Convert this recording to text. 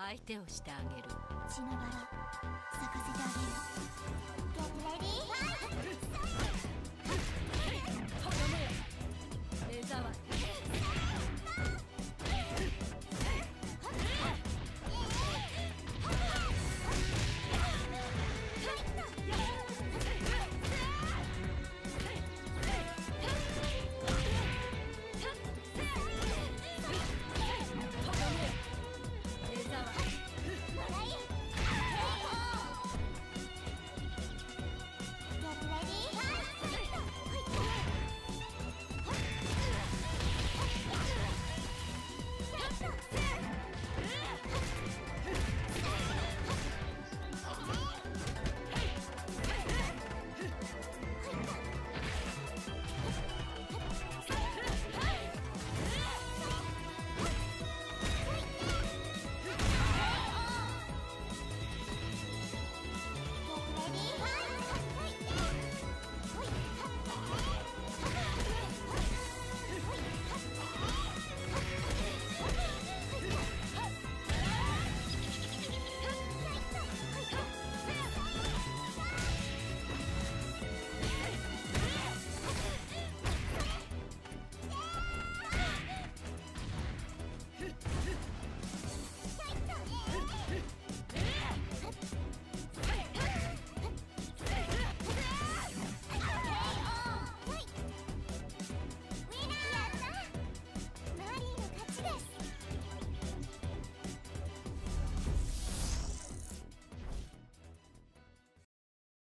相手をしてあげる。血ながら